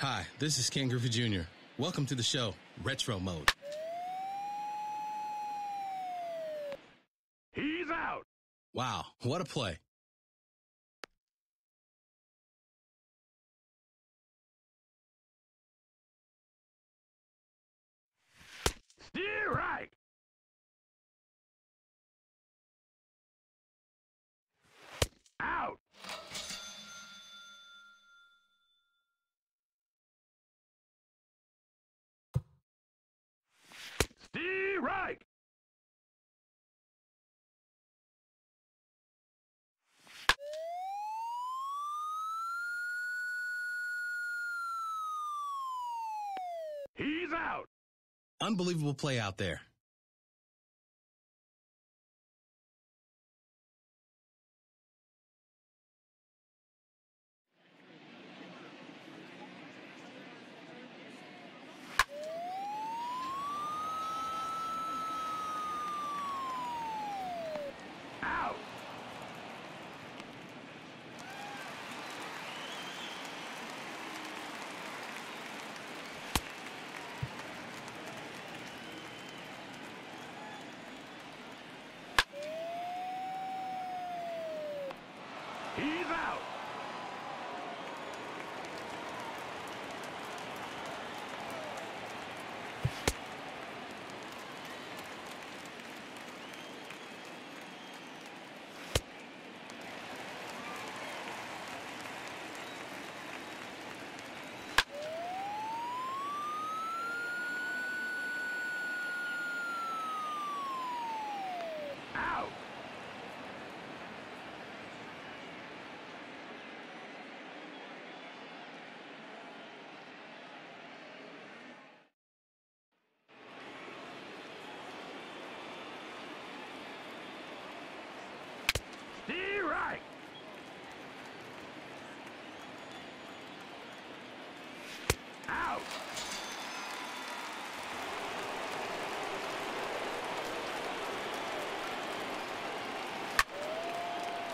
Hi, this is Ken Griffey Jr. Welcome to the show, Retro Mode. He's out. Wow, what a play. Steer right. Out. Right. He's out. Unbelievable play out there. Out. He's out. Out. Steer right. Out.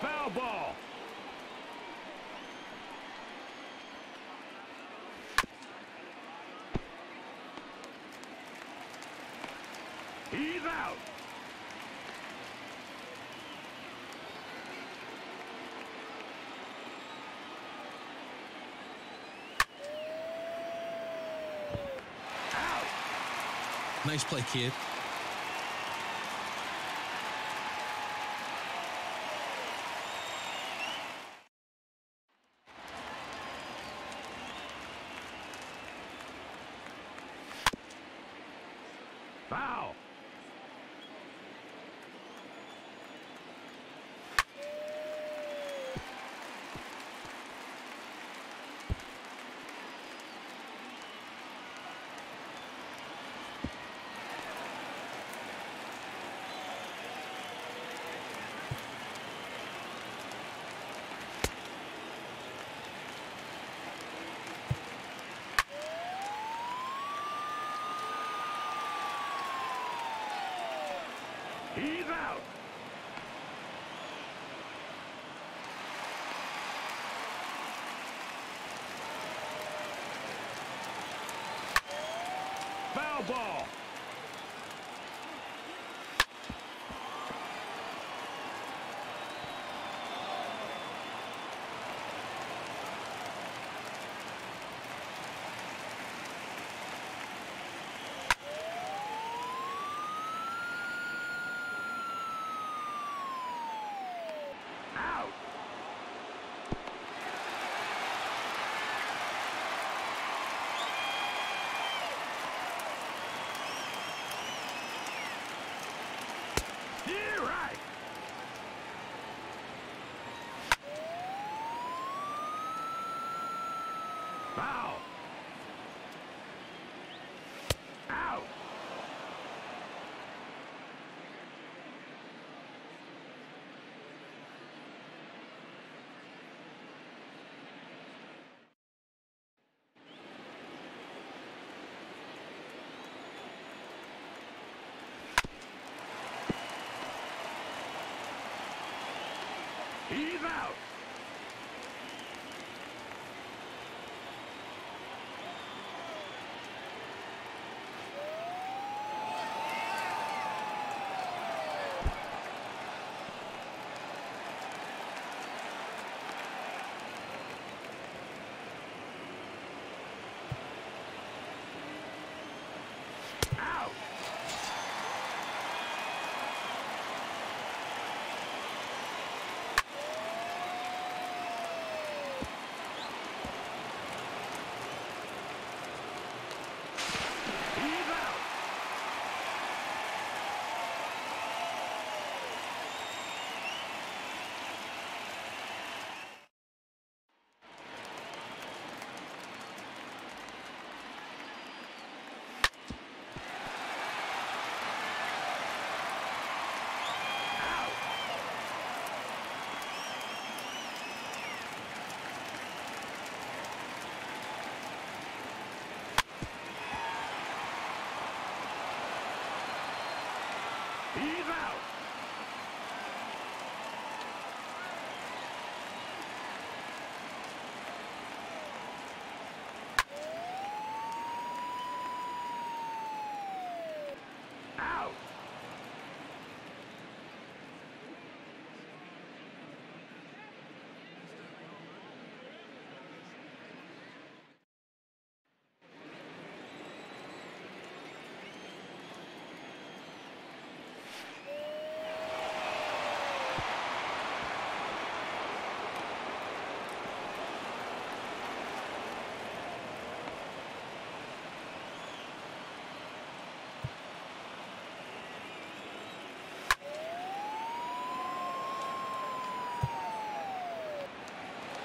Foul ball. He's out. Nice play, kid. Foul. He's out. Foul ball. Out. Steer right. Foul. Out. He's out.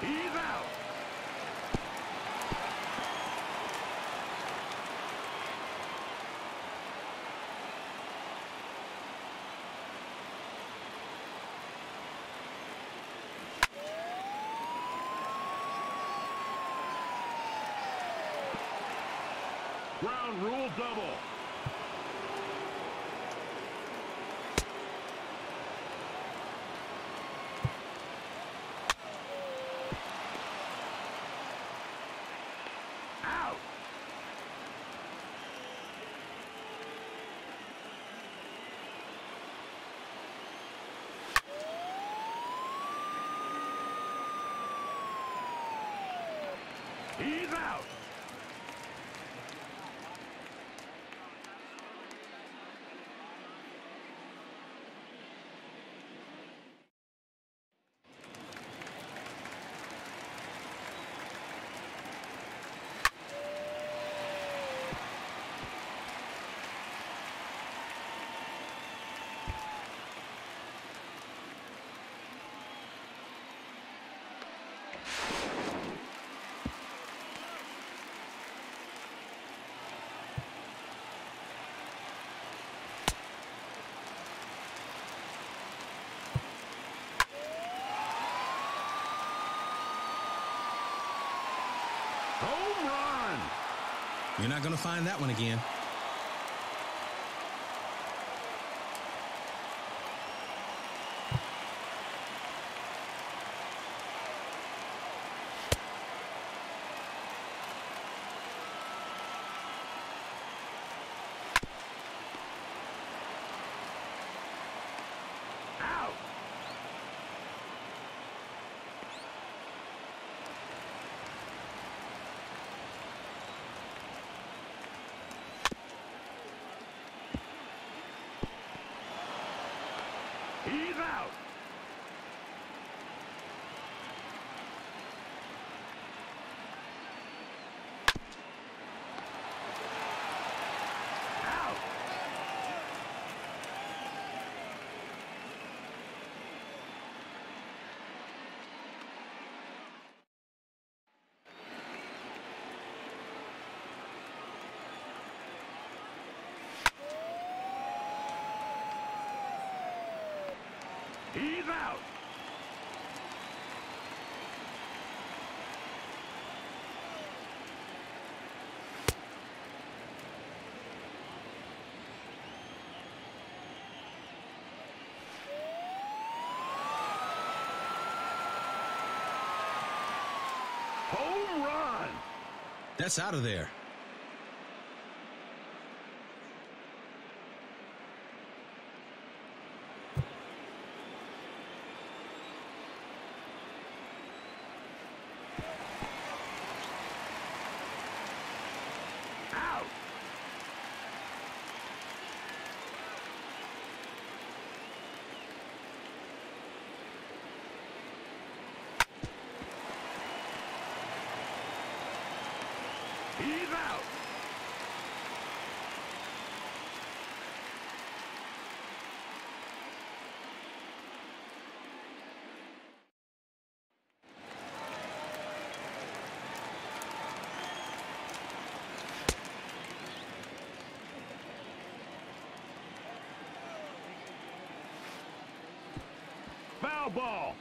He's out. Ground rule double. Out. He's out. Home run. You're not going to find that one again. Out. Out. Out. He's out. Home run. That's out of there. Out. He's out. Foul ball.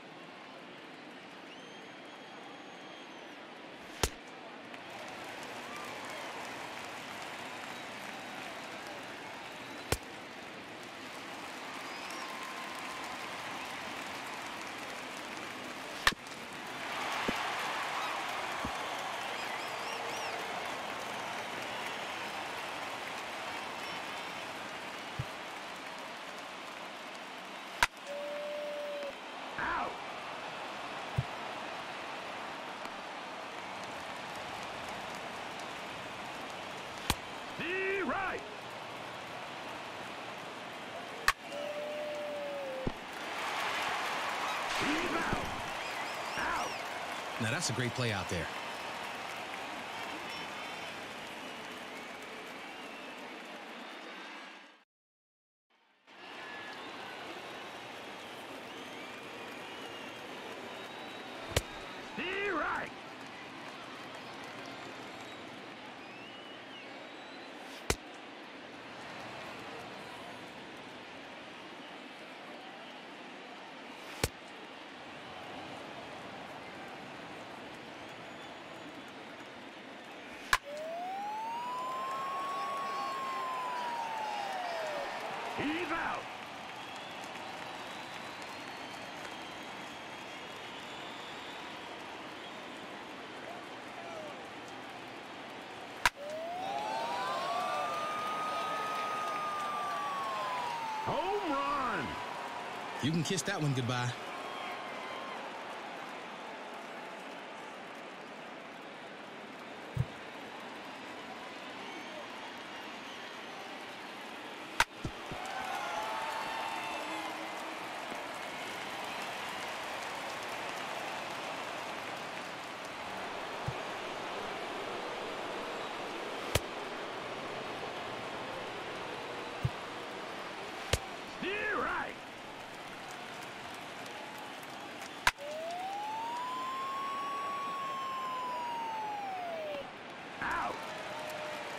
Out. The right. He's out. Out. Now that's a great play out there. The He's out. Home run. You can kiss that one goodbye. Steer right. Out.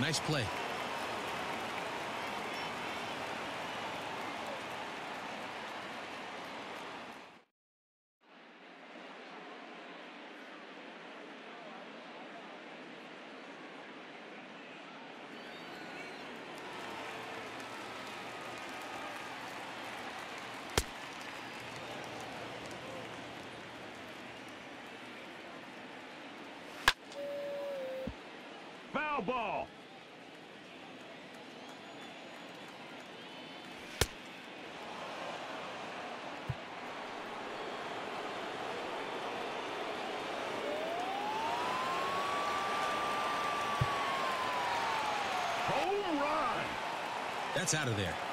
Nice play. Foul ball. Home run. That's out of there.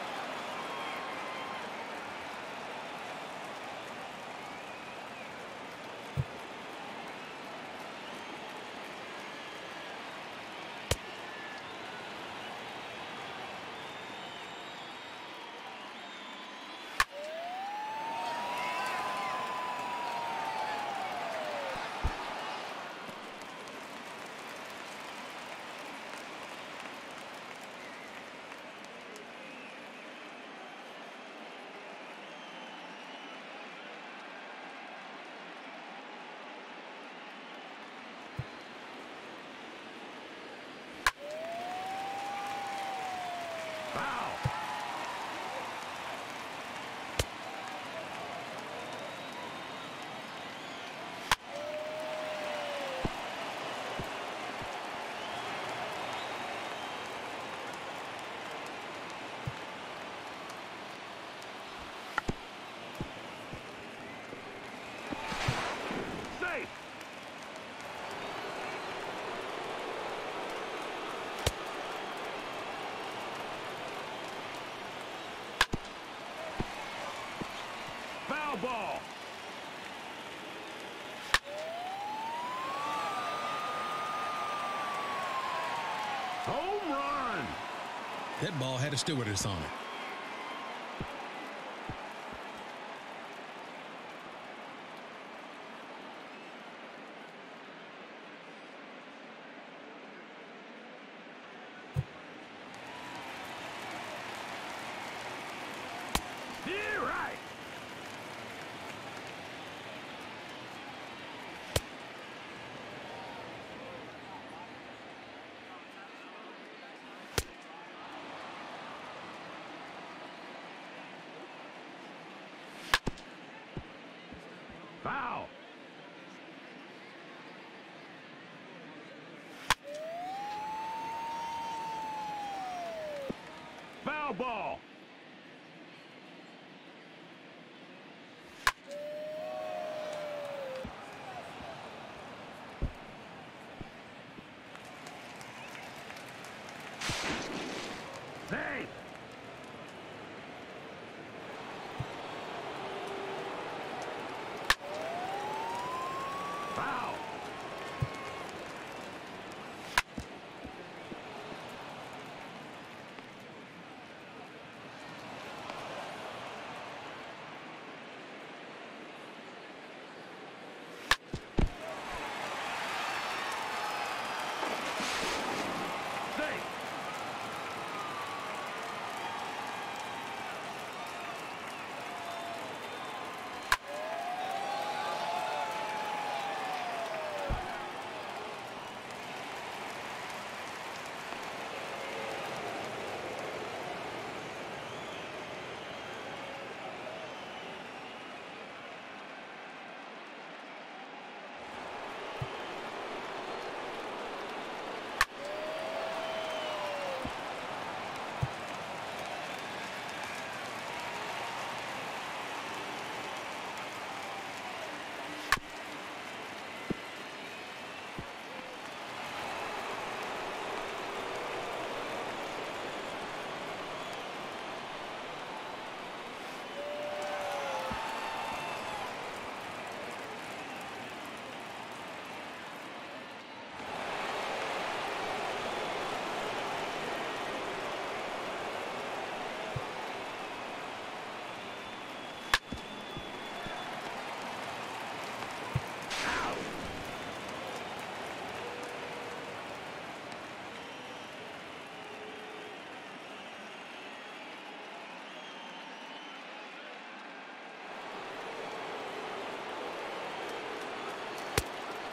Ball. Home run. That ball had a stewardess on it. Yeah, right. Foul. Foul ball.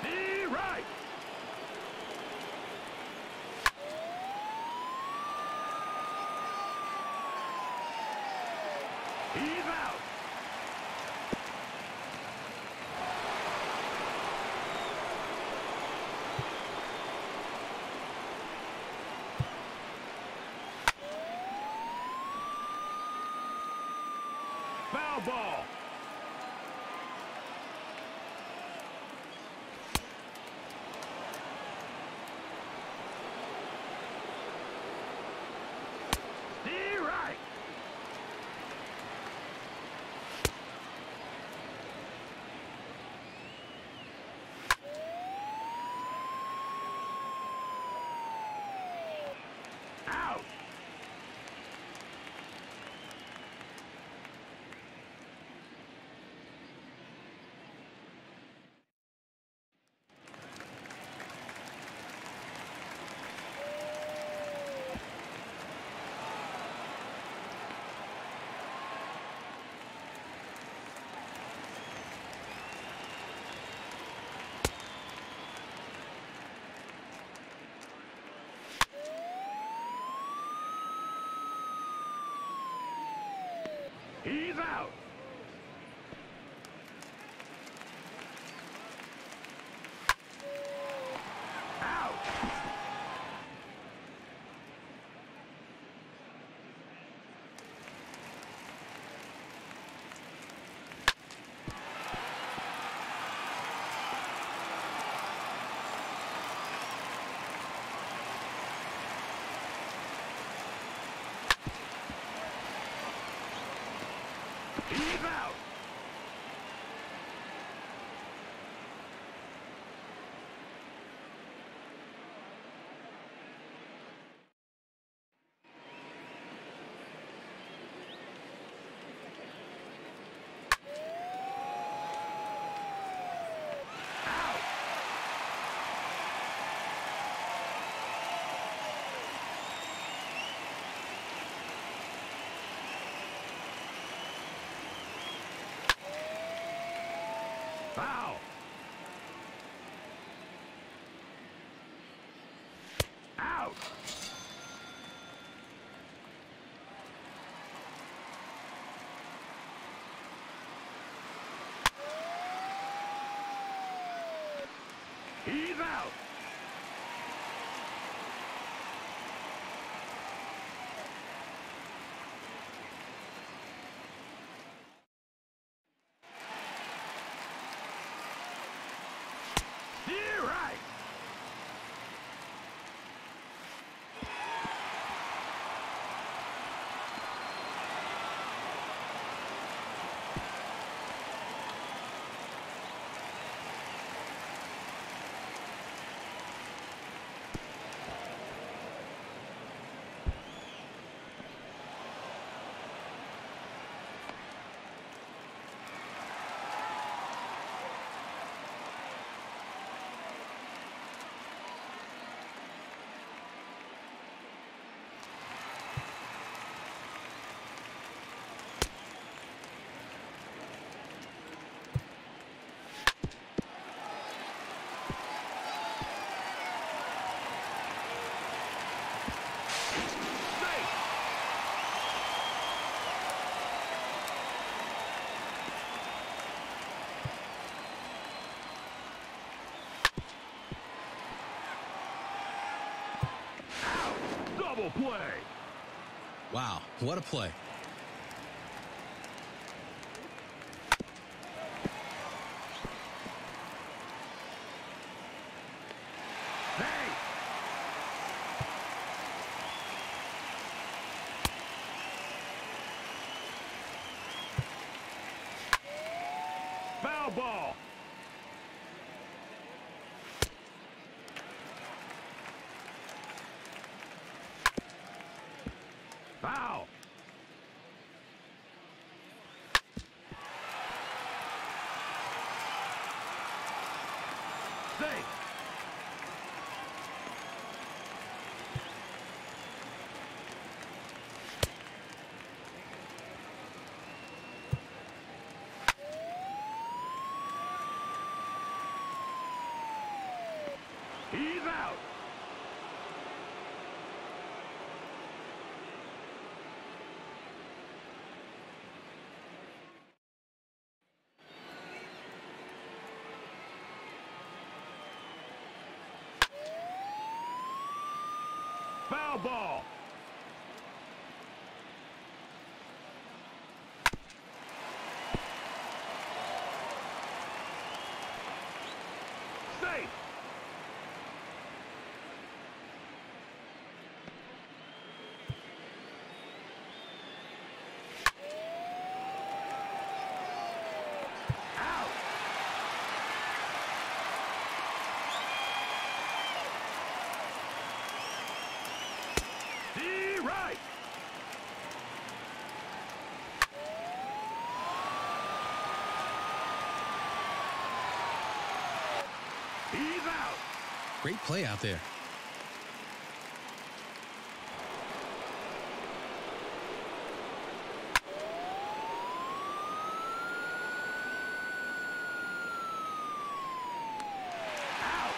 Knee right. He's out. Foul ball. Knee right. Out. He's out. Out. He's out. He's out. Steer right. Safe. Play. Wow, what a play. Hey. Foul ball. Foul. Safe. He's out. Foul ball. Safe. Out. See right. He's out. Great play out there. Out.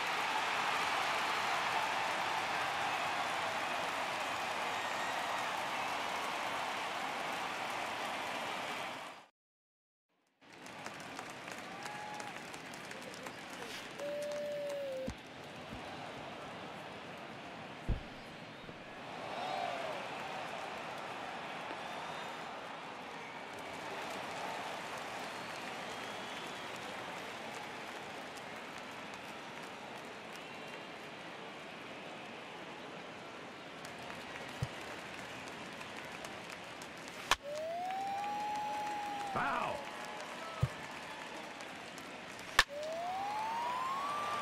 Foul.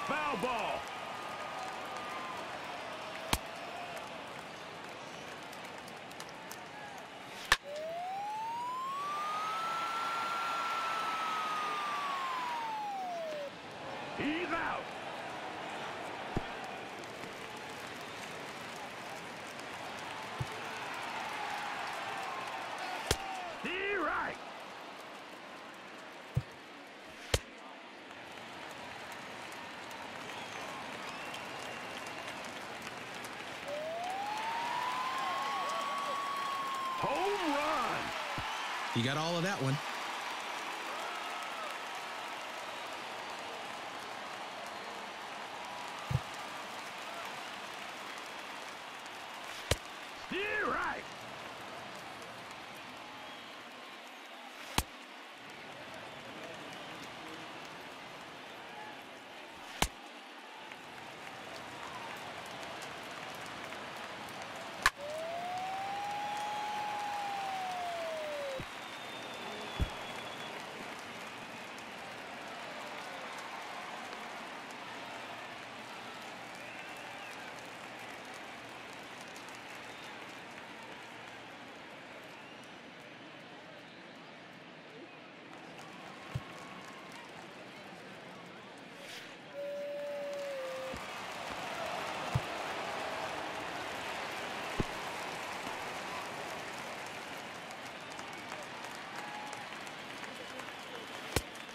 Foul ball. He's out. See right. Home run. You got all of that one. Steer right.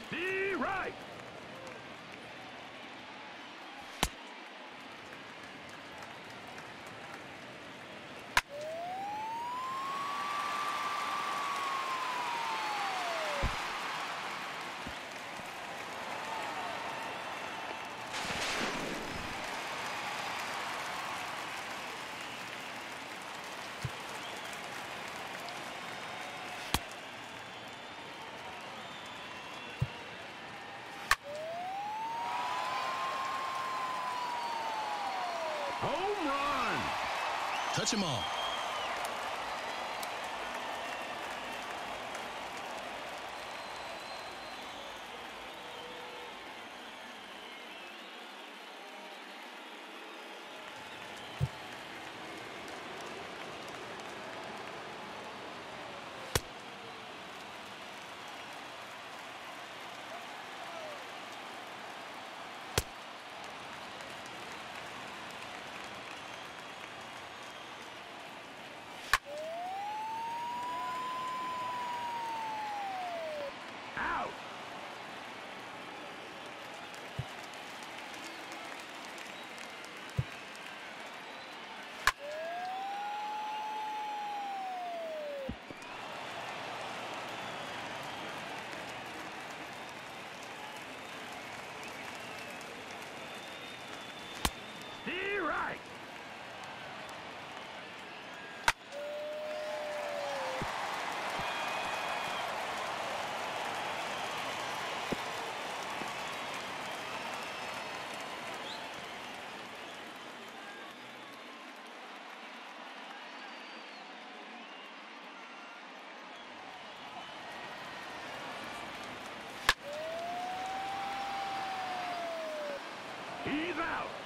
Steer right. Home run. Touch 'em all. Out. Steer right. He's out.